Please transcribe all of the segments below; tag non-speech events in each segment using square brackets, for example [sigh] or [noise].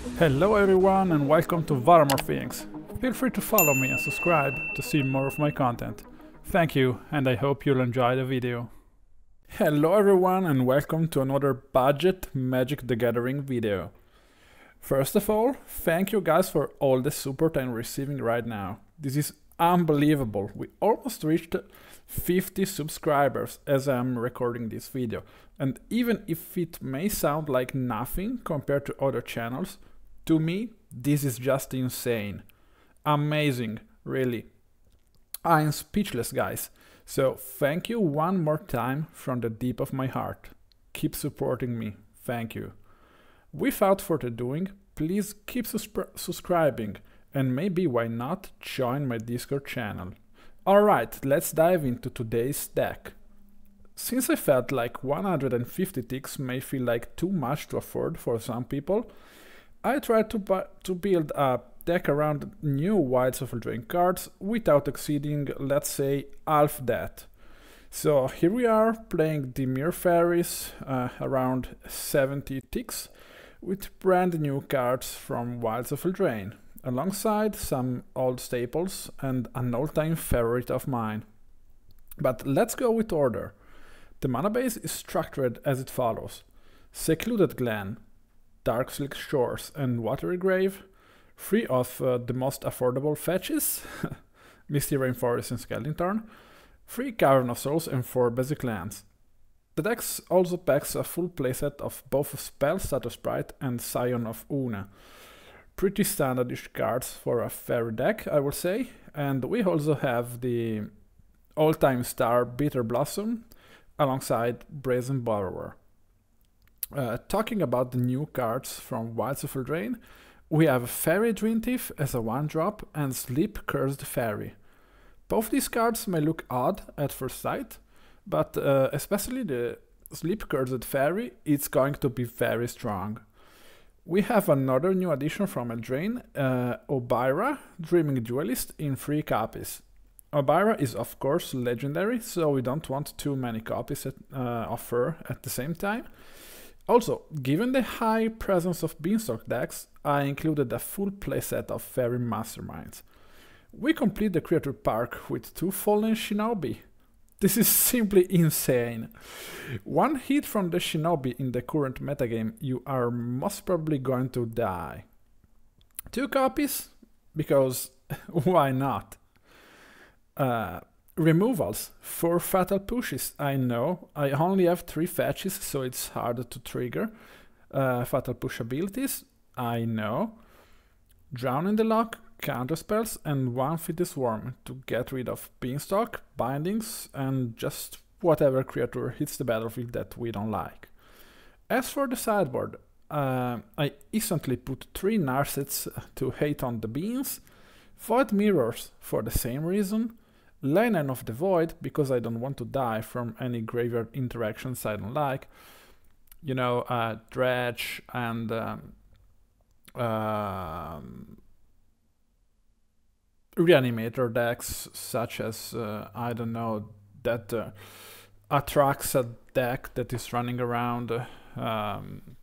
Hello everyone and welcome to Valamor Phoenix. Feel free to follow me and subscribe to see more of my content. Thank you and I hope you'll enjoy the video. Hello everyone and welcome to another budget Magic the Gathering video. First of all, thank you guys for all the support I'm receiving right now. This is unbelievable. We almost reached 50 subscribers as I'm recording this video. And even if it may sound like nothing compared to other channels, to me, this is just insane. Amazing, really. I'm speechless, guys. So thank you one more time from the deep of my heart. Keep supporting me. Thank you. Without further doing, please keep subscribing and maybe why not join my Discord channel. Alright, let's dive into today's deck. Since I felt like 150 ticks may feel like too much to afford for some people, I tried to, to build a deck around new Wilds of Eldraine cards without exceeding, let's say, half that. So here we are playing Dimir Faeries uh, around 70 ticks with brand new cards from Wilds of Eldraine alongside some old staples and an all-time favorite of mine. But let's go with order. The mana base is structured as it follows. Secluded Glen, Darkslick Shores and Watery Grave, three of uh, the most affordable fetches, [laughs] Misty Rainforest and Scalding Tarn three Cavern of Souls and four basic lands. The deck also packs a full playset of both Spellstutter Sprite and Scion of Oona, pretty standardish cards for a fairy deck, I would say. And we also have the all-time star Bitterblossom alongside Brazen Borrower. Uh, talking about the new cards from Wilds of Eldraine, we have Faerie Dreamthief as a one-drop and Sleep-Cursed Faerie. Both these cards may look odd at first sight, but uh, especially the Sleep-Cursed Faerie, it's going to be very strong. We have another new addition from Eldraine, uh, Obyra, Dreaming Duelist in 3 copies. Obyra is of course legendary, so we don't want too many copies at, uh, of her at the same time. Also, given the high presence of Beanstalk decks, I included a full playset of Faerie Masterminds. We complete the creature park with two Fallen Shinobi, this is simply insane. One hit from the shinobi in the current metagame, you are most probably going to die. Two copies? Because [laughs] why not? Uh, removals. Four fatal pushes. I know. I only have three fetches, so it's harder to trigger. Uh, fatal push abilities. I know. Drown in the Loch counter spells and one the Swarm to get rid of Beanstalk, Bindings, and just whatever creature hits the battlefield that we don't like. As for the sideboard, uh, I instantly put 3 Narsets to hate on the beans, Void Mirrors for the same reason, Leyline of the Void because I don't want to die from any graveyard interactions I don't like, you know, uh, Dredge and um, um, reanimator decks such as uh, I don't know that uh, a deck that is running around um,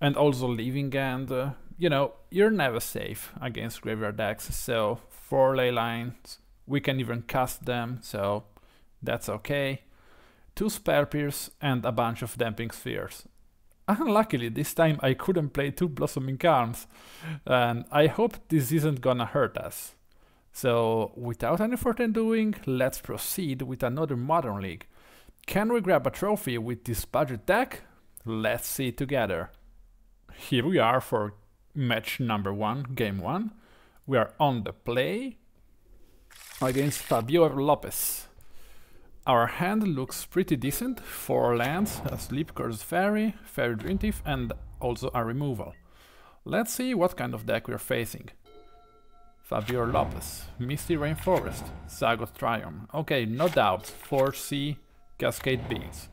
and also Living End. Uh, you know, you're never safe against graveyard decks, so four ley lines, we can even cast them, so that's okay. Two Spell Pierce and a bunch of Damping Spheres. Unluckily, this time I couldn't play two Blossoming Calms, and I hope this isn't gonna hurt us. So without any further doing, let's proceed with another Modern League. Can we grab a trophy with this budget deck? Let's see together. Here we are for match number one, game one. We are on the play against Fabio Lopez. Our hand looks pretty decent, 4 lands, a Sleep-Cursed Faerie, Fairy Dream Thief and also a removal. Let's see what kind of deck we're facing. Fabio Lopez, Misty Rainforest, Zagoth Triome. Okay, no doubt, 4C, Cascade Beans.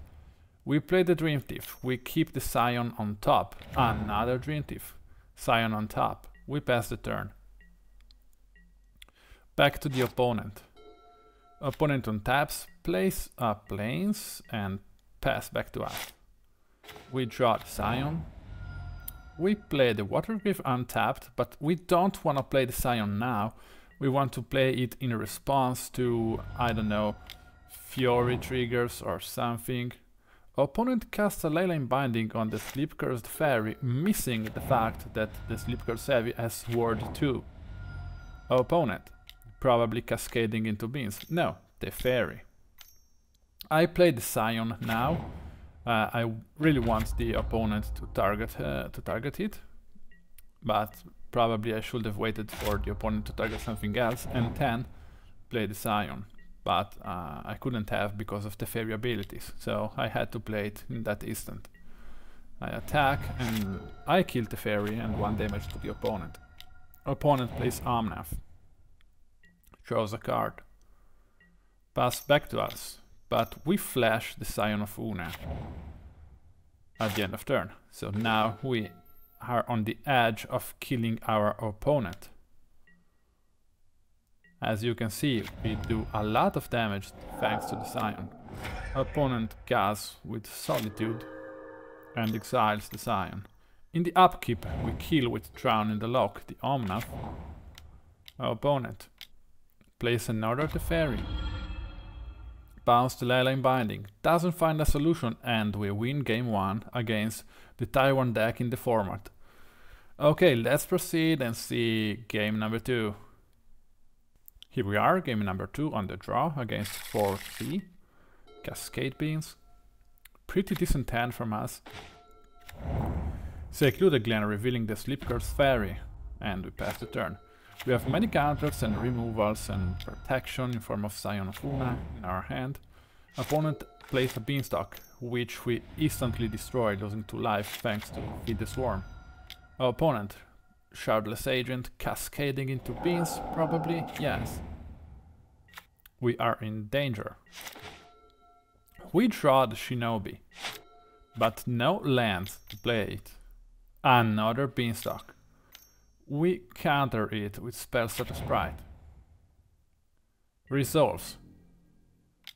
We play the Dream Thief, we keep the Scion on top. Another Dream Thief, Scion on top. We pass the turn. Back to the opponent. Opponent on taps, place uh, planes and pass back to us. We draw Scion. We play the Watergrave untapped, but we don't want to play the Scion now. We want to play it in response to, I don't know, Fury triggers or something. Opponent casts a Leyline Binding on the Sleep-Cursed Faerie, missing the fact that the Sleep-Cursed Faerie has Ward 2. Opponent, probably cascading into beans. No, the Fairy. I play the Scion now. Uh, I really want the opponent to target uh, to target it, but probably I should have waited for the opponent to target something else and then play the Scion but uh, I couldn't have because of the fairy abilities, so I had to play it in that instant. I attack and I kill the fairy and one damage to the opponent. Opponent plays Omnath. Draws a card. Pass back to us, but we flash the Scion of Oona at the end of turn. So now we are on the edge of killing our opponent. As you can see, we do a lot of damage thanks to the Scion. Opponent gas with Solitude and exiles the Scion. In the upkeep, we kill with Drown in the Loch the Omnath. Our opponent plays another Teferi. Bounce the Leyline Binding, doesn't find a solution and we win game 1 against the tier one deck in the format. Okay, let's proceed and see game number 2. Here we are, game number 2 on the draw against 4C. Cascade Beans. Pretty decent hand from us. Seclude Glen revealing the Sleep-Cursed Faerie. And we pass the turn. We have many counters and removals and protection in form of Scion of Oona in our hand. Opponent plays a Beanstalk, which we instantly destroy, losing 2 life thanks to Feed the Swarm. Our opponent Shardless Agent cascading into beans, probably? Yes. We are in danger. We draw the Shinobi, but no land to play it. Another Beanstalk. We counter it with Spellstutter Sprite. Resolves.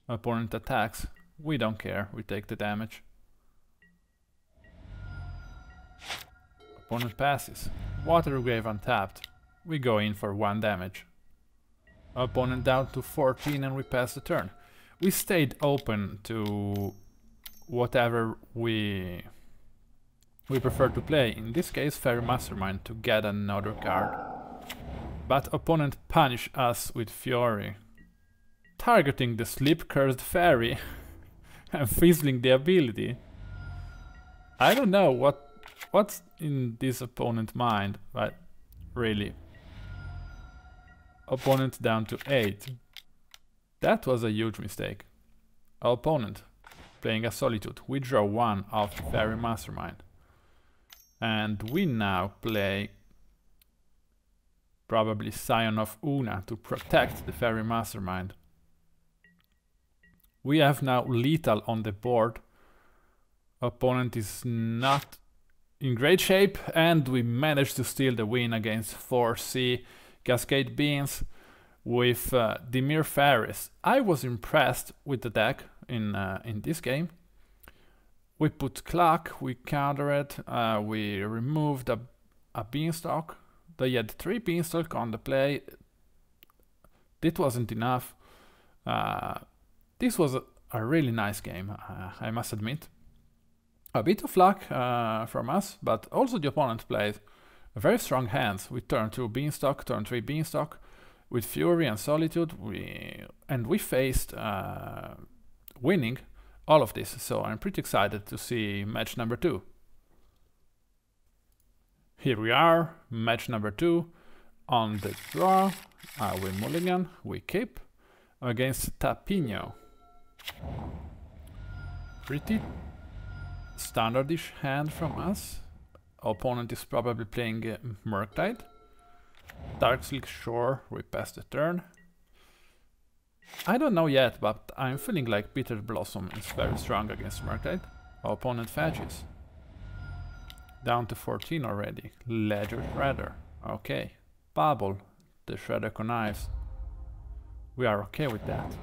Opponent attacks. We don't care, we take the damage. Opponent passes. Watergrave untapped. We go in for 1 damage. Opponent down to 14 and we pass the turn. We stayed open to whatever we we prefer to play. In this case, Faerie Mastermind to get another card. But opponent punish us with Fury. Targeting the Sleep-Cursed Faerie [laughs] and fizzling the ability. I don't know what What's in this opponent mind? But really. Opponent down to 8. That was a huge mistake. Opponent playing a Solitude. We draw one of Faerie Mastermind. And we now play probably Scion of Oona to [laughs] protect the Faerie Mastermind. We have now lethal on the board. Opponent is not in great shape and we managed to steal the win against 4C Cascade Beans with uh, Dimir Faeries. I was impressed with the deck in uh, in this game. We put clock, we countered, uh, we removed a, a beanstalk. They had three beanstalk on the play. This wasn't enough. Uh, this was a, a, really nice game, uh, I must admit a bit of luck uh, from us, but also the opponent played very strong hands We turn 2 Beanstalk, turn 3 Beanstalk, with Fury and Solitude, we and we faced uh, winning all of this, so I'm pretty excited to see match number 2. Here we are, match number 2, on the draw, uh, we mulligan, we keep, against Tapinho. Pretty standardish hand from us. Opponent is probably playing uh, Murktide. Darkslick Shore, we pass the turn. I don't know yet, but I'm feeling like Bitterblossom is very strong against Murktide. Opponent fetches. Down to 14 already. Ledger Shredder. Okay. Bubble. The Shredder connives. We are okay with that.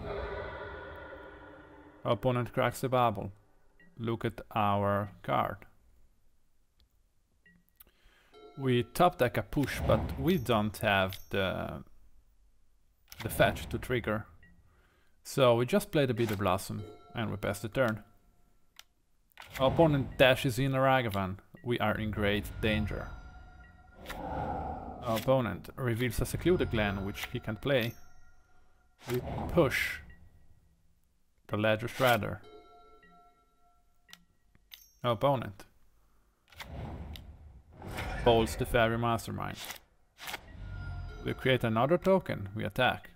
Opponent cracks the bubble look at our card. We top deck a push, but we don't have the the fetch to trigger. So we just played a the of Blossom and we pass the turn. Our opponent dashes in a Ragavan. We are in great danger. Our opponent reveals a secluded glen which he can play. We push the Ledger Shredder. Our opponent bolts the Faerie Mastermind. We create another token, we attack.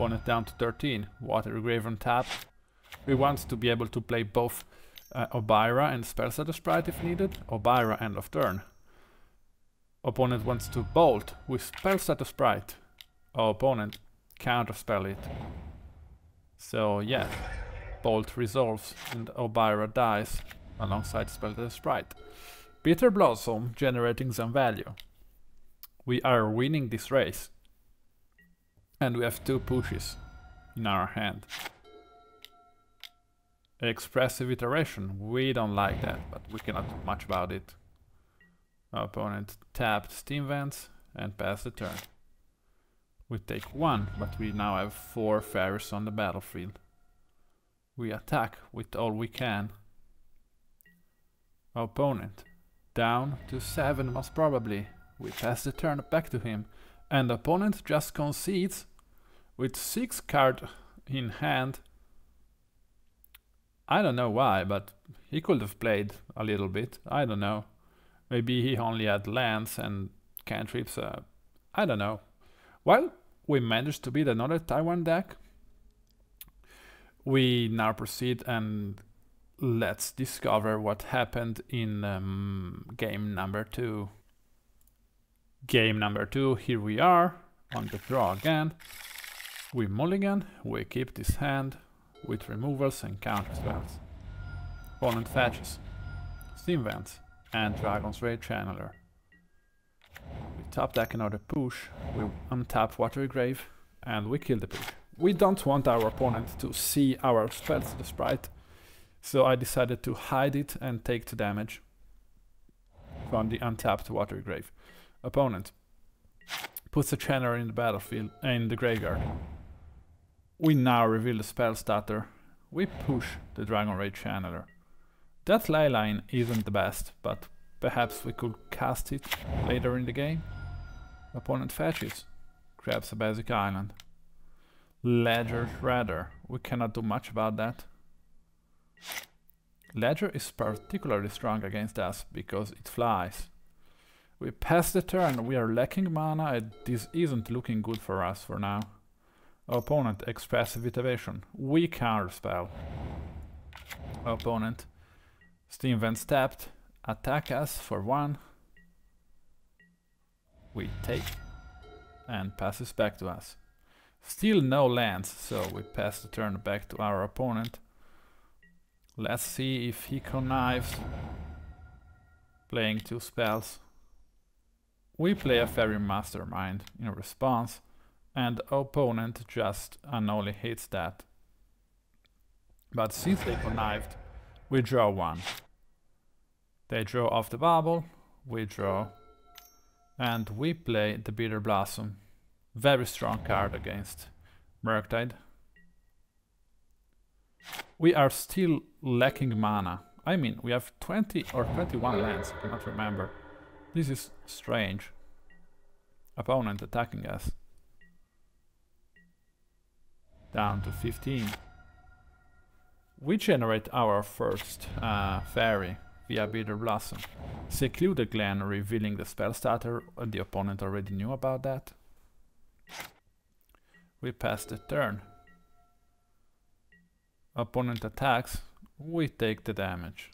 Opponent down to 13, Water Grave on tap. We want to be able to play both uh, Obyra and Spellstutter Sprite if needed, Obyra end of turn. Opponent wants to bolt with Spellstutter Sprite. Our opponent counterspell it. So yeah, bolt resolves and Obyra dies alongside Spellstutter Sprite. Bitterblossom generating some value. We are winning this race. And we have two pushes in our hand. Expressive iteration, we don't like that, but we cannot do much about it. Our opponent tapped Steam Vents and passed the turn. We take one, but we now have four fairies on the battlefield. We attack with all we can. Our opponent down to seven most probably. We pass the turn back to him and opponent just concedes with six card in hand I don't know why, but he could have played a little bit. I don't know. Maybe he only had lands and cantrips. Uh, I don't know. Well, we managed to beat another tier one deck. We now proceed and let's discover what happened in um, game number two. Game number two, here we are, on the draw again. We mulligan, we keep this hand, with removals and counter spells. Opponent fetches, Steam Vents, and Dragon's Rage Channeler. We top deck another push, we untap Watery Grave, and we kill the push. We don't want our opponent to see our spells the sprite, so I decided to hide it and take the damage from the untapped Watery Grave. Opponent puts a channeler in the battlefield, in the graveyard. We now reveal the spellstutter. We push the Dragon Rage Channeler. That leyline isn't the best, but perhaps we could cast it later in the game. Opponent fetches, grabs a basic island. Ledger Shredder, we cannot do much about that. Ledger is particularly strong against us because it flies. We pass the turn, we are lacking mana and this isn't looking good for us for now. Opponent expressive iteration. We counterspell. Opponent Steam Vents tapped. Attack us for one. We take and passes back to us. Still no lands, so we pass the turn back to our opponent. Let's see if he connives. Playing two spells. We play a Faerie Mastermind in response and opponent just only hits that. But since they connived, we draw one. They draw off the bubble, we draw, and we play the Bitterblossom. Very strong card against Murktide. We are still lacking mana. I mean, we have 20 or 21 lands, I cannot remember. This is strange. Opponent attacking us down to 15. We generate our first uh, fairy via Bitterblossom. Secluded Glen revealing the spellstutter, the opponent already knew about that. We pass the turn. Opponent attacks, we take the damage.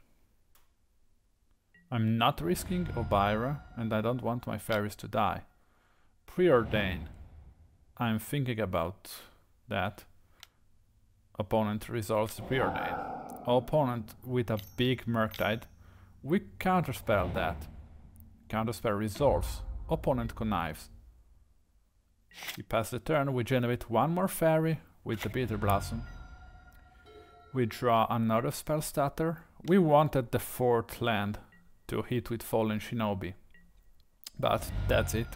I'm not risking Obyra and I don't want my fairies to die. Preordain. I'm thinking about that opponent resolves the preordain. Opponent with a big Murktide, we counterspell that. Counterspell resolves. Opponent connives. We pass the turn, we generate one more fairy with the Bitterblossom. We draw another spellstutter. We wanted the fourth land to hit with Fallen Shinobi. But that's it.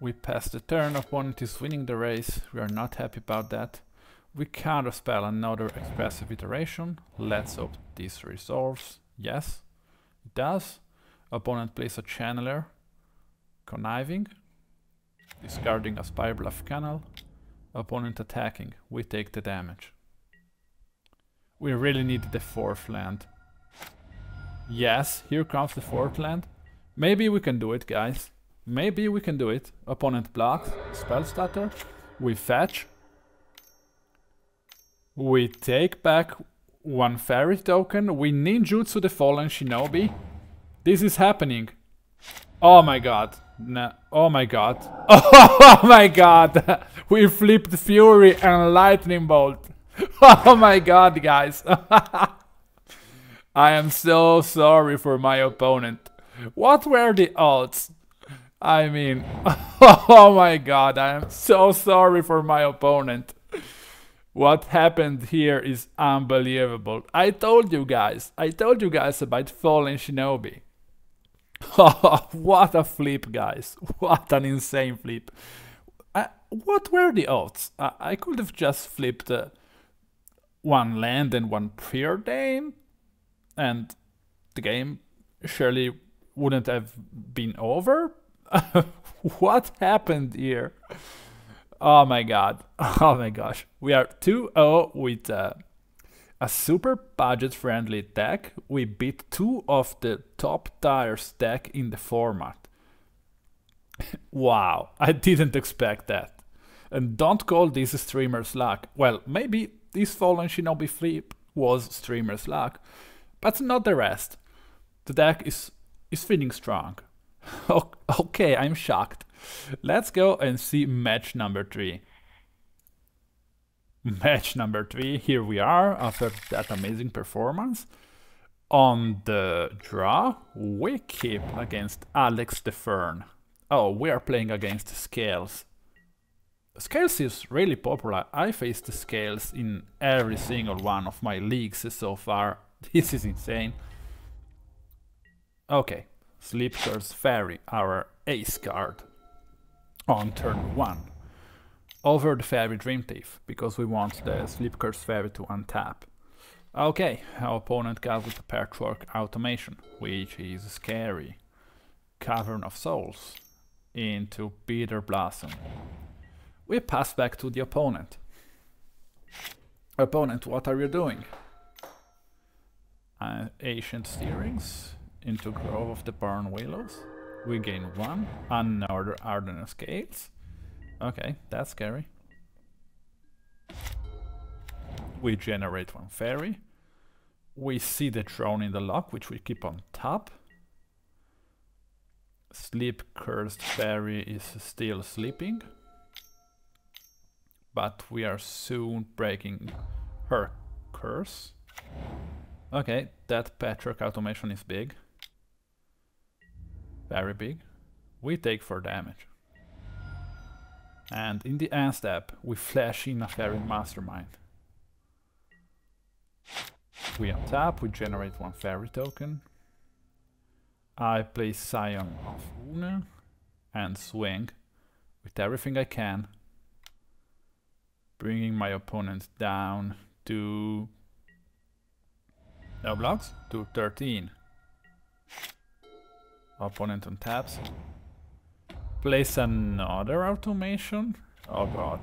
We passed the turn, opponent is winning the race, we are not happy about that. We counterspell another expressive iteration, let's hope this resolves. Yes, it does. Opponent plays a channeler, conniving, discarding a Spirebluff Canal. Opponent attacking, we take the damage. We really need the fourth land. Yes, here comes the fourth land. Maybe we can do it, guys. Maybe we can do it. Opponent blocks, spell stutter. We fetch. We take back one fairy token. We ninjutsu the fallen shinobi. This is happening. Oh my god. No. Oh my god. [laughs] Oh my god. [laughs] we flipped Fury and Lightning Bolt. [laughs] Oh my god, guys. I am so sorry for my opponent. What were the odds? I mean, [laughs] oh my god, I am so sorry for my opponent. What happened here is unbelievable. I told you guys, I told you guys about Fallen Shinobi. [laughs] what a flip, guys. [laughs] What an insane flip. Uh, what were the odds? Uh, I could have just flipped uh, one land and one preordain, and the game surely wouldn't have been over. [laughs] what happened here? Oh my god. [laughs] Oh my gosh. We are 2-0 with uh, a super budget friendly deck. We beat two of the top tier deck in the format. [laughs] wow, I didn't expect that. And don't call this streamer's luck. Well, maybe this Fallen Shinobi flip was streamer's luck, but not the rest. The deck is is feeling strong. [laughs] okay, I'm shocked. Let's go and see match number three. Match number three, here we are after that amazing performance. On the draw, we keep against Alex the Fern. Oh, we are playing against Scales. Scales is really popular. I faced Scales in every single one of my leagues so far. [laughs] This is insane. Okay, Sleep Curse Fairy, our ace card. On turn 1. Over the Faerie Dreamthief, because we want the Sleep Curse Fairy to untap. Okay, our opponent with the Patchwork Automaton, which is scary. Cavern of Souls into Bitterblossom. We pass back to the opponent. Opponent, what are you doing? Uh, Ancient Stirrings into Grove of the Burnwillows. We gain one. Another Hardened Scales. Okay, that's scary. We generate one fairy. We see the throne in the lock, which we keep on top. Sleep Cursed Fairy is still sleeping. But we are soon breaking her curse. Okay, that Patchwork Automaton is big. Very big. We take 4 damage. And in the end step, we flash in a Faerie Mastermind. We untap, we generate one Fairy token. I play Scion of Oona and swing with everything I can, bringing my opponent down to no blocks to 13. Opponent on taps. Place another Automaton. Oh god.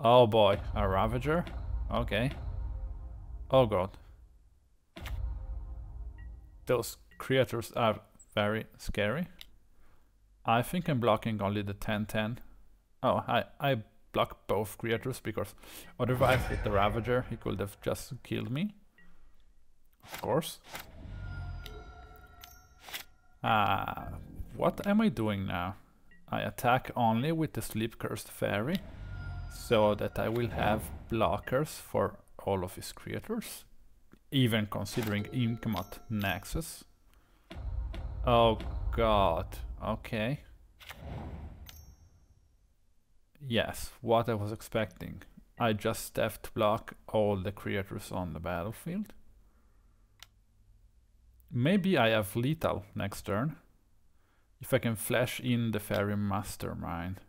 Oh boy, a Ravager. Okay. Oh god. Those creatures are very scary. I think I'm blocking only the 10-10. Oh, I, I block both creatures because otherwise with the Ravager he could have just killed me. Of course. Ah, what am I doing now? I attack only with the Sleep-Cursed Faerie, so that I will have blockers for all of his creatures, even considering Inkmoth Nexus. Oh god, okay. Yes, what I was expecting. I just have to block all the creatures on the battlefield. Maybe I have lethal next turn. If I can flash in the faerie mastermind.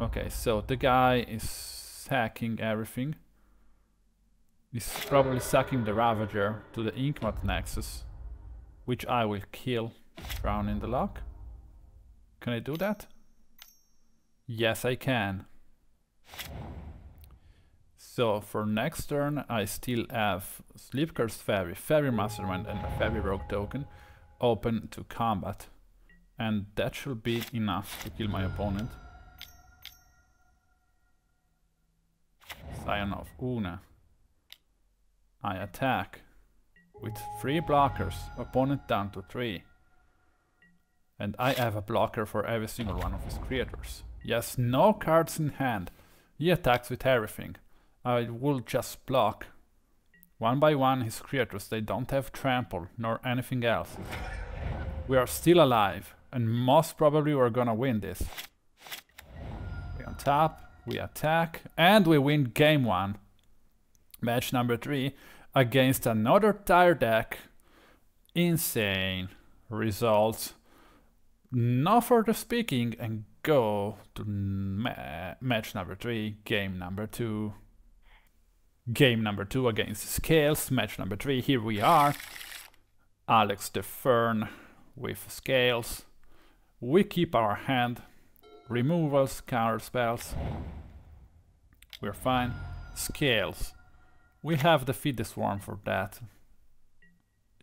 Okay, so the guy is hacking everything. He's probably sucking the Ravager to the Inkmoth Nexus, which I will kill Drown in the Loch. Can I do that? Yes, I can. So for next turn, I still have Sleep Cursed Fairy, Faerie Mastermind and a Fairy Rogue token open to combat. And that should be enough to kill my opponent. Scion of Oona. I attack with three blockers, opponent down to three. And I have a blocker for every single one of his creatures. Yes, no cards in hand. He attacks with everything. I will just block. One by one his creatures, they don't have trample nor anything else. We are still alive and most probably we're gonna win this. We on top, we attack, and we win game one. Match number three against another tire deck. Insane results. No further speaking and go to ma match number three, game number two. Game number two against Scales, match number three, here we are. Alex the Fern with Scales. We keep our hand removals, counter spells. We're fine. Scales. We have the Feed the Swarm for that.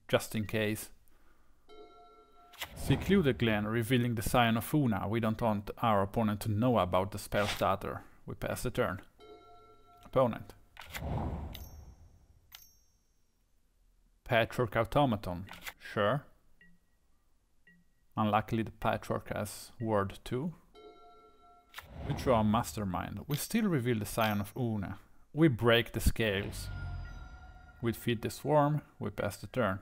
Just in case. Secluded Glen, revealing the Scion of Oona. We don't want our opponent to know about the spellstutter. We pass the turn. Opponent. Patchwork Automaton. Sure. Unluckily the Patchwork has ward 2. We draw a Mastermind. We still reveal the Scion of Oona. We break the scales. We feed the swarm, we pass the turn.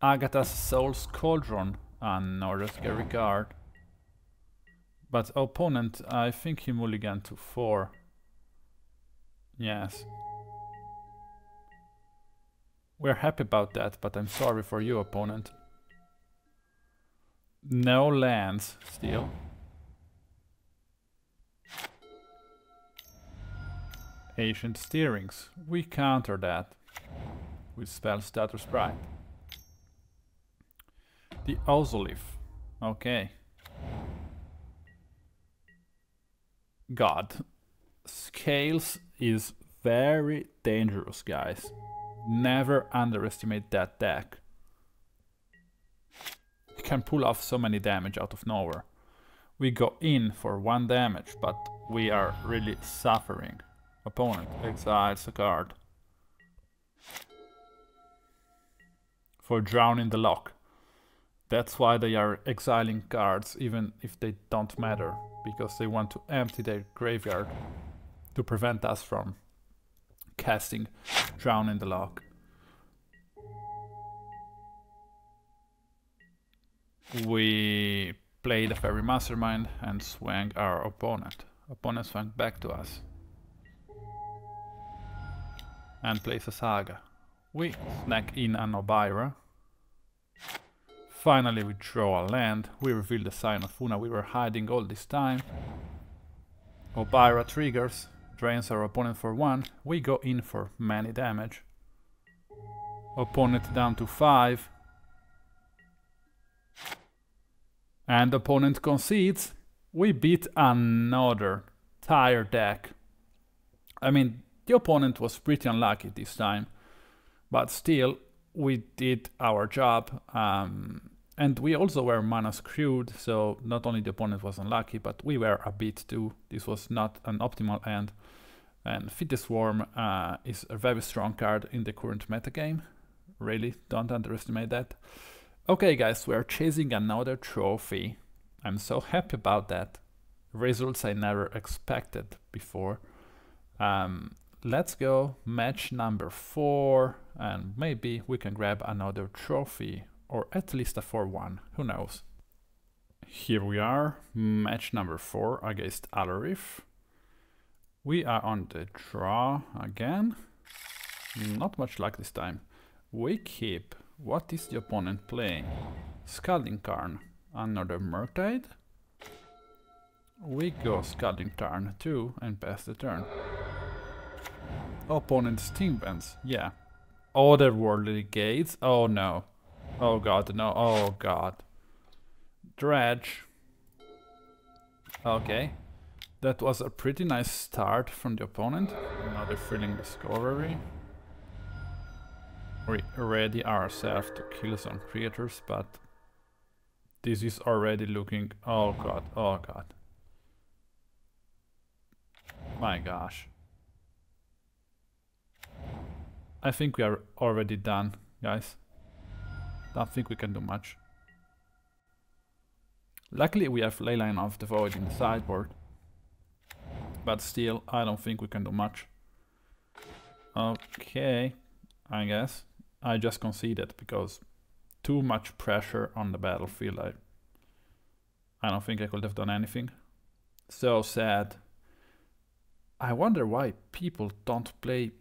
Agatha's Soul's Cauldron, another scary card. But opponent, I think he mulligan to 4. Yes. We're happy about that, but I'm sorry for you, opponent. No lands, still. Ancient Stirrings. We counter that with spellstutter sprite. The Ozolith. Okay. God. Scales is very dangerous, guys. Never underestimate that deck. It can pull off so many damage out of nowhere. We go in for one damage, but we are really suffering. Opponent exiles a card. For drowning the loch. That's why they are exiling cards, even if they don't matter, because they want to empty their graveyard to prevent us from casting Drown in the Loch. We play the Faerie Mastermind and swang our opponent. Opponent swung back to us. And plays a Saga. We snack in an Obyra. Finally we draw a land. We reveal the Scion of Oona we were hiding all this time. Obyra triggers drains our opponent for 1, we go in for many damage. Opponent down to 5. And opponent concedes. We beat another tire deck. I mean, the opponent was pretty unlucky this time. But still, we did our job. Um, and we also were mana screwed, so not only the opponent was unlucky, but we were a bit too. This was not an optimal end. And Feed the Swarm uh, is a very strong card in the current metagame. Really, don't underestimate that. Okay guys, we're chasing another trophy. I'm so happy about that. Results I never expected before. Um, let's go match number four and maybe we can grab another trophy or at least a 4-1, who knows. here we are, match number 4 against Alarif. We are on the draw again. Not much luck this time. We keep. What is the opponent playing? Scalding Tarn. Another Murktide. We go Scalding Tarn too and pass the turn. Opponent's Steam Vents. Yeah. Oh, Otherworldly Gaze. Oh no. Oh god, no. Oh god. Dredge. Okay. That was a pretty nice start from the opponent. Another thrilling discovery. We ready ourselves to kill some creatures, but this is already looking... Oh god, oh god. My gosh. I think we are already done, guys. Don't think we can do much. Luckily we have Leyline of the Void in the sideboard. But still, I don't think we can do much. Okay, I guess. I just conceded because too much pressure on the battlefield. I, I don't think I could have done anything. So sad. I wonder why people don't play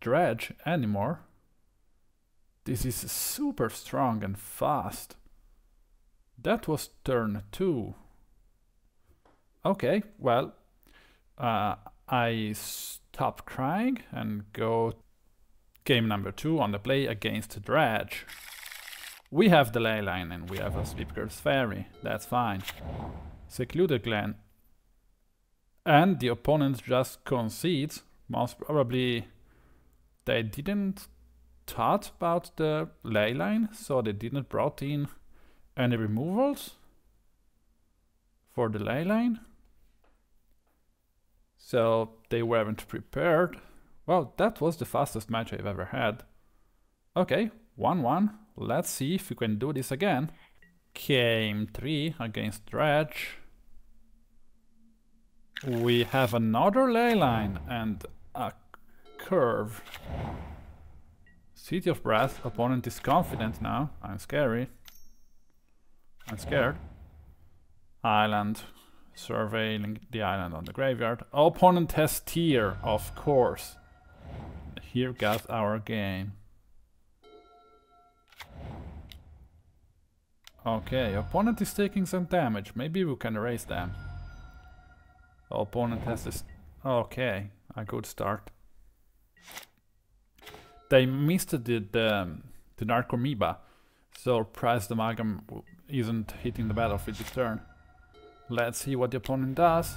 Dredge anymore. This is super strong and fast. That was turn two. Okay, well, uh, I stop crying and go game number two on the play against Dredge. We have the ley line and we have a Sweepcurse Fairy, that's fine. Secluded Glen. And the opponent just concedes, most probably they didn't thought about the ley line, so they didn't brought in any removals for the ley line. So they weren't prepared. Well, that was the fastest match I've ever had. Okay, 1-1. Let's see if we can do this again. Game 3 against Dredge. We have another ley line and a curve. City of Brass, opponent is confident now. I'm scary. I'm scared. Island. Surveying the island on the graveyard. Opponent has tier, of course. Here got our game. Okay, opponent is taking some damage. Maybe we can erase them. Opponent has this... Okay, a good start. They missed the, the, Narcomoeba, so the Amalgam isn't hitting the battlefield this turn. Let's see what the opponent does.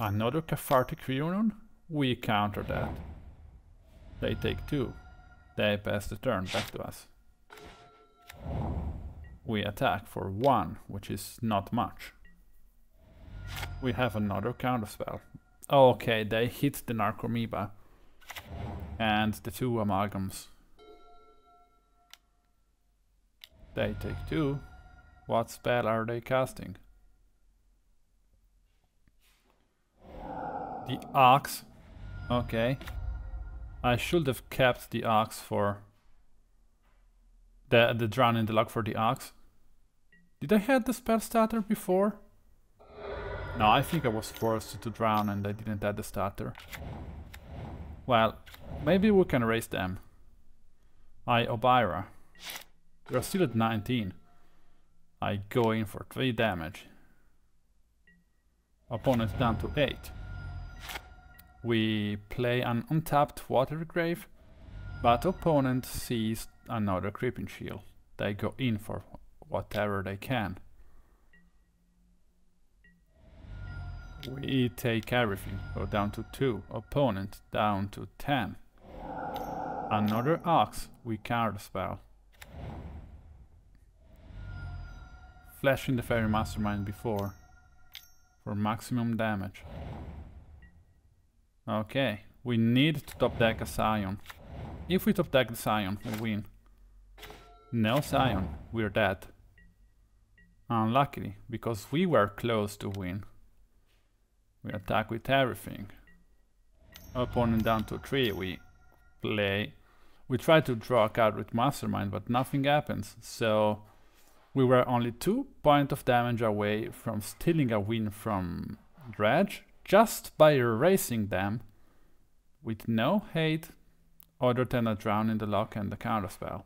Another Cathartic Reunion? We counter that. They take two. They pass the turn back to us. We attack for one, which is not much. We have another counterspell. Okay, they hit the Narcomoeba. And the two amalgams. They take two. What spell are they casting? The Ox. Okay. I should have kept the Ox for... The, the Drown in the Loch for the Ox. Did I have the spell starter before? No, I think I was forced to drown and I didn't add the starter. Well, maybe we can erase them. I Obira. We're still at 19. I go in for 3 damage. Opponent down to 8. We play an untapped water grave, but opponent sees another Creeping Chill. They go in for whatever they can. We take everything, go down to 2, opponent down to 10. Another ox, we counter spell. Flashing the Faerie Mastermind before, for maximum damage. Okay, we need to top deck a Scion. If we top deck the Scion, we win. No Scion, we're dead. Unluckily, because we were close to win. We attack with everything. Opponent down to 3, we play. We try to draw a card with Mastermind, but nothing happens, so We were only two point of damage away from stealing a win from Dredge just by erasing them with no hate other than a drown in the loch and the counterspell.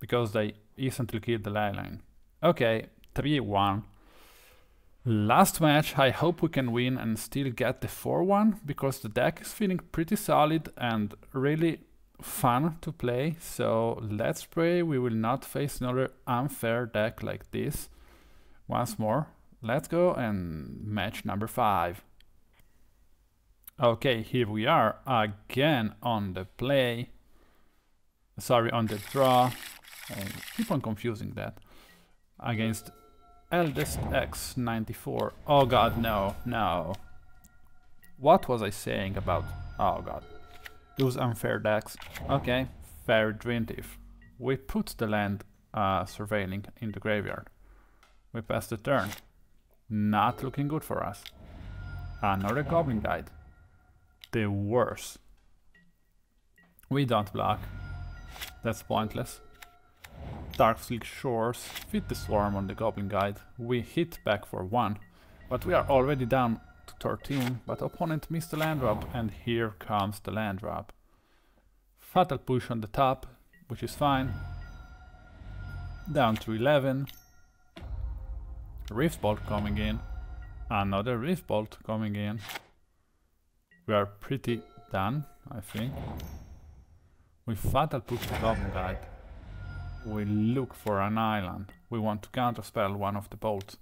Because they instantly killed the leyline. Okay, 3-1. Last match, I hope we can win and still get the 4-1, because the deck is feeling pretty solid and really fun to play, so let's pray we will not face another unfair deck like this. Once more, let's go and match number 5. Okay, here we are again on the play. Sorry, on the draw. I keep on confusing that. Against Eldest X94. Oh god, no, no. What was I saying about... Oh god. Those unfair decks. Okay, fair Dream. We put the land uh, surveilling in the graveyard. We pass the turn. Not looking good for us. Another Goblin Guide. The worst. We don't block. That's pointless. Darkslick Shores, Feed the Swarm on the Goblin Guide. We hit back for 1, but we are already down to 13, but opponent missed the land drop, and here comes the land drop. Fatal push on the top, which is fine. Down to 11. Rift Bolt coming in. Another Rift Bolt coming in. We are pretty done, I think. We Fatal push the Goblin Guide we look for an island. We want to counterspell one of the bolts.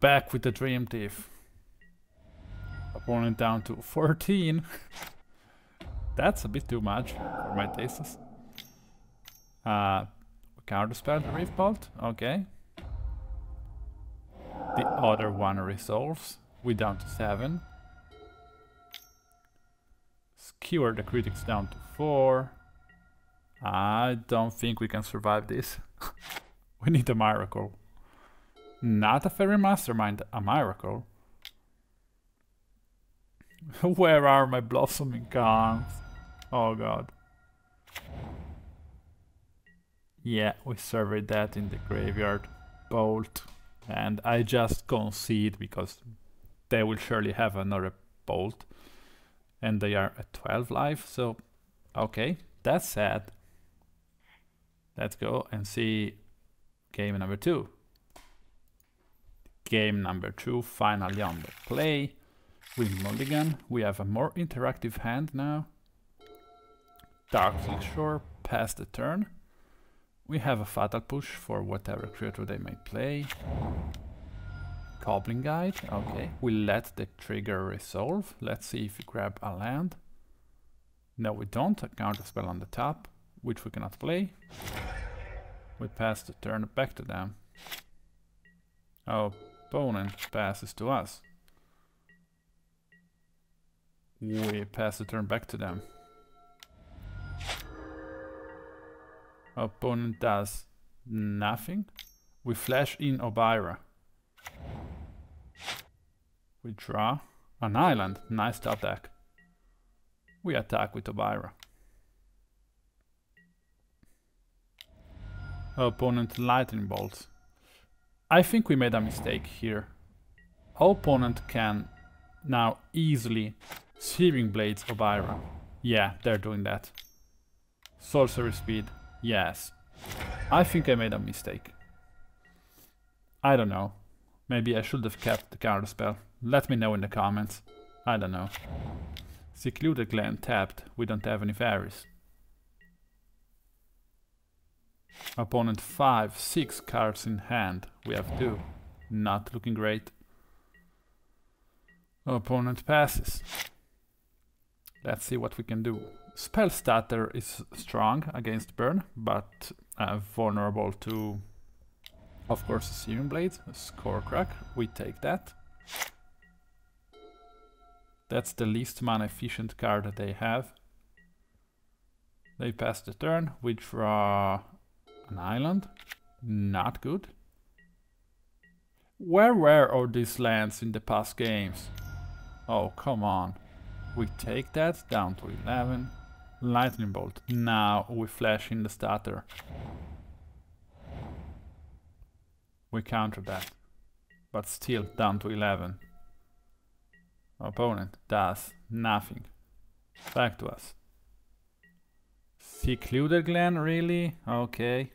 Back with the Dreamthief. Opponent down to 14. [laughs] That's a bit too much for my tastes. Uh, counterspell the Rift Bolt, okay. The other one resolves. We down to 7. Skewer the critics down to 4. I don't think we can survive this. [laughs] we need a miracle. Not a faerie mastermind, a miracle. [laughs] Where are my blossoming gums? Oh god. Yeah, we surveyed that in the graveyard. Bolt. And I just concede because they will surely have another bolt. And they are at 12 life, so okay, that's sad. Let's go and see game number two. Game number two, finally on the play. With Mulligan, we have a more interactive hand now. Darkslick Shore, pass the turn. We have a Fatal Push for whatever creature they may play. Goblin Guide, okay. We let the trigger resolve. Let's see if we grab a land. No, we don't. A counter spell on the top which we cannot play. We pass the turn back to them. Our opponent passes to us. We pass the turn back to them. Our opponent does nothing. We flash in Obyra. We draw an island. Nice top deck. We attack with Obyra. Opponent lightning bolt. I think we made a mistake here. Our opponent can now easily Searing Blaze Obyra. Yeah, they're doing that. Sorcery speed, yes. I think I made a mistake. I don't know. Maybe I should have kept the counter spell. Let me know in the comments. I don't know. Secluded Glen tapped. We don't have any fairies. Opponent 5, 6 cards in hand. We have 2. Not looking great. Opponent passes. Let's see what we can do. Spellstutter is strong against burn, but uh, vulnerable to, of course, Searing Blaze, Score Crack. We take that. That's the least mana efficient card that they have. They pass the turn, we draw an island? Not good. Where were all these lands in the past games? Oh, come on. We take that down to 11. Lightning Bolt. Now we flash in the starter. We counter that. But still down to 11. Opponent does nothing. Back to us. Secluded Glen, really? Okay.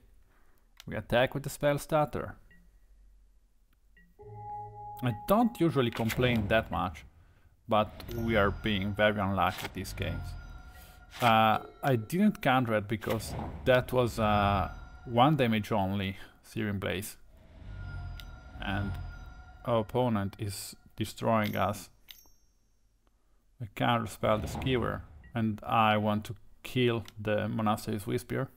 We attack with the Spellstutter. I don't usually complain that much, but we are being very unlucky these games. Uh, I didn't counter it because that was uh, one damage only Searing Blaze. And our opponent is destroying us. I counter spell the Skewer and I want to kill the Monastery Swiftspear.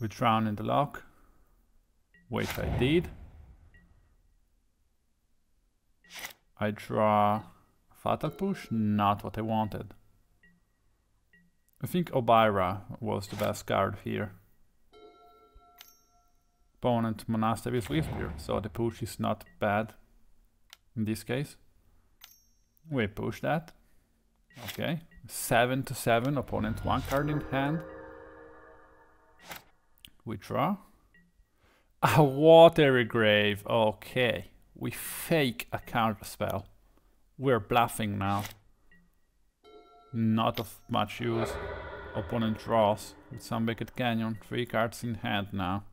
We drown in the loch, which I did. I draw Fatal Push, not what I wanted. I think Obyra was the best card here. Opponent Monastery Swiftspear, so the push is not bad in this case. We push that. Okay. 7 to 7, opponent one card in hand. We draw. [laughs] A watery grave. Okay. We fake a counter spell. We're bluffing now. Not of much use. Opponent draws with some Wicked Canyon. Three cards in hand now.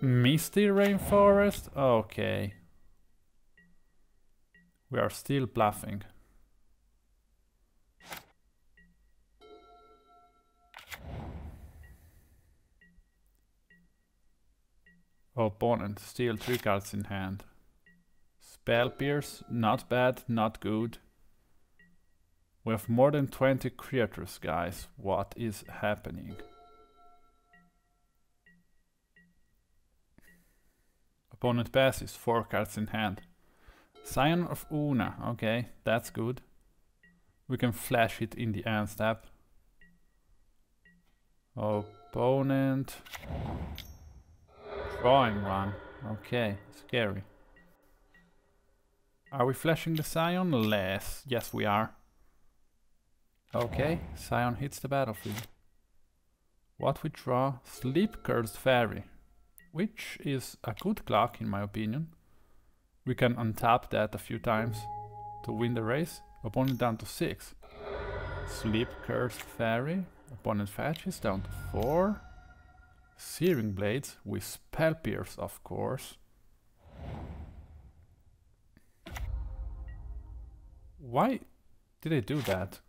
Misty Rainforest? Okay. We are still bluffing. Opponent, still three cards in hand. Spell Pierce, not bad, not good. We have more than 20 creatures, guys. What is happening? Opponent passes, four cards in hand. Scion of Oona, okay, that's good. We can flash it in the end step. Opponent. Drawing one. Okay, scary. Are we flashing the Scion? Less. Yes, we are. Okay, Scion hits the battlefield. What we draw? Sleep-Cursed Faerie. Which is a good clock in my opinion. We can untap that a few times to win the race. Opponent down to 6. Sleep Cursed Fairy. Opponent fetches down to 4. Searing Blaze with Spell Pierce, of course. Why did they do that?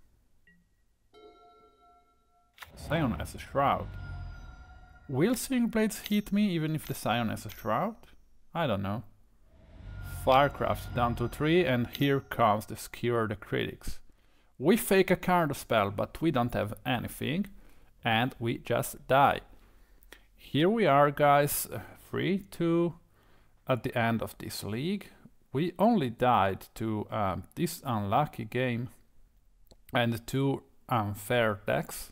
Scion as a Shroud. Will Searing Blaze hit me even if the Scion has a Shroud? I don't know. Firecraft down to 3 and here comes the Skewer the Critics. We fake a card spell but we don't have anything and we just die. Here we are guys, 3-2 at the end of this league. We only died to um, this unlucky game and two unfair decks.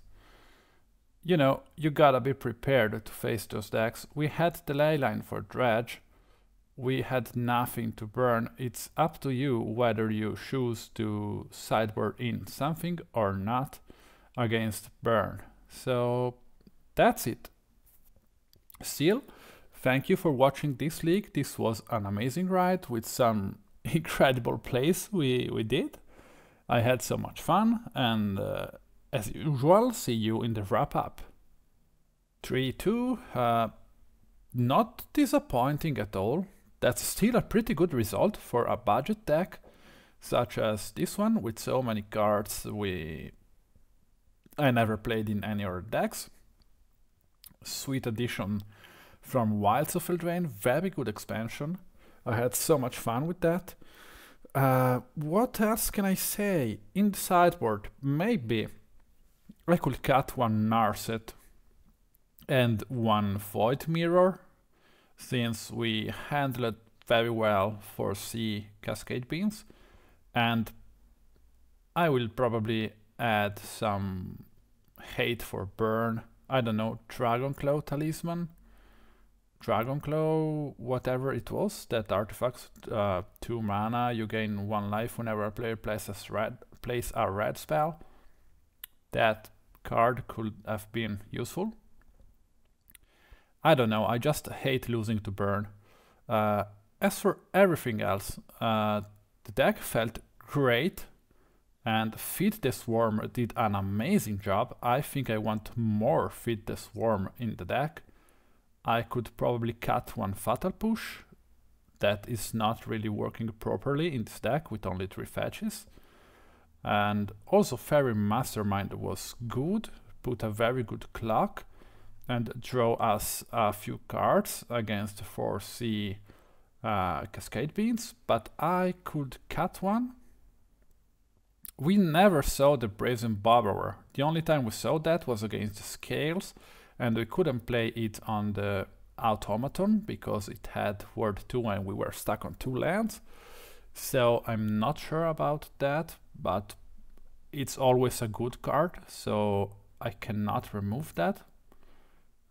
You know, you gotta be prepared to face those decks. We had the leyline for Dredge, we had nothing to burn. It's up to you whether you choose to sideboard in something or not against burn. So that's it. Still, thank you for watching this league. This was an amazing ride with some [laughs] incredible plays we, we did. I had so much fun and uh, as usual, see you in the wrap up. 3-2, uh, not disappointing at all. That's still a pretty good result for a budget deck such as this one with so many cards we I never played in any other decks. Sweet addition from Wilds of Eldraine, very good expansion. I had so much fun with that. Uh, what else can I say? In the sideboard, maybe I could cut one Narset and one Void Mirror since we handled very well for C Cascade Beans. and I will probably add some hate for burn. I don't know, Dragon Claw Talisman? Dragon Claw, whatever it was, that artifact, uh, 2 mana, you gain 1 life whenever a player places, red, plays a red spell. That card could have been useful. I don't know, I just hate losing to burn. Uh, as for everything else, uh, the deck felt great and Feed the Swarm did an amazing job. I think I want more Feed the Swarm in the deck. I could probably cut one Fatal Push that is not really working properly in this deck with only three fetches. And also Faerie Mastermind was good, put a very good clock and draw us a few cards against 4C uh, Cascade Beans, but I could cut one. We never saw the Brazen Borrower. The only time we saw that was against the Scales, and we couldn't play it on the automaton because it had ward 2 and we were stuck on two lands. So I'm not sure about that, but it's always a good card, so I cannot remove that.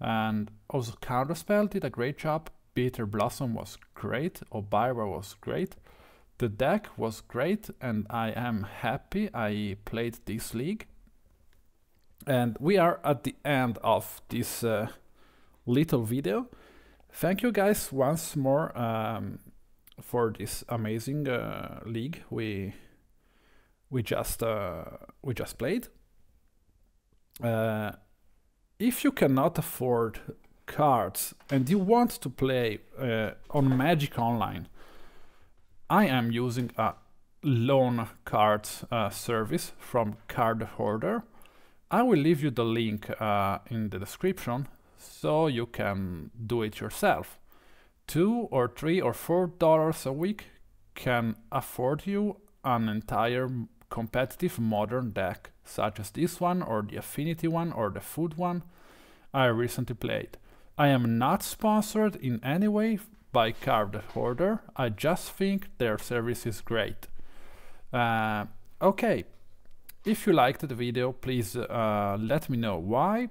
And also Counterspell did a great job. Bitterblossom was great, Obyra was great. The deck was great and I am happy I played this league. And we are at the end of this uh, little video. Thank you guys once more um, for this amazing uh, league we we just uh, we just played. Uh, if you cannot afford cards and you want to play uh, on Magic Online, I am using a loan card uh, service from Cardhoarder. I will leave you the link uh, in the description so you can do it yourself. Two or three or four dollars a week can afford you an entire competitive modern deck, such as this one or the Affinity one or the Food one I recently played. I am not sponsored in any way by Card Hoarder, I just think their service is great. Uh, okay, if you liked the video, please uh, let me know why.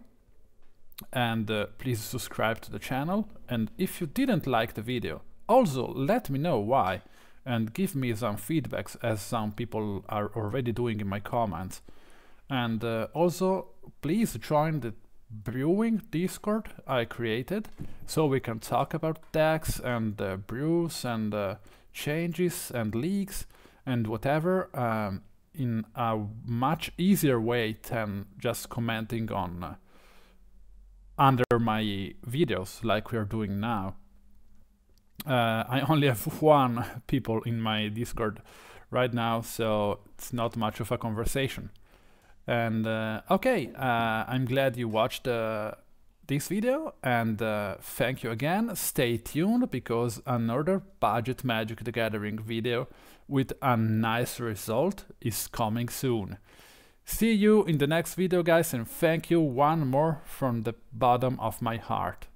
And uh, please subscribe to the channel. And if you didn't like the video also let me know why. And give me some feedbacks as some people are already doing in my comments. And uh, also please join the brewing discord i created so we can talk about decks and uh, brews and uh, changes and leaks and whatever um, in a much easier way than just commenting on uh, under my videos like we are doing now. Uh, I only have [laughs] one people in my Discord right now, so it's not much of a conversation. And uh, okay, uh, I'm glad you watched uh, this video and uh, thank you again. Stay tuned because another Budget Magic the Gathering video with a nice result is coming soon. See you in the next video guys and thank you one more from the bottom of my heart.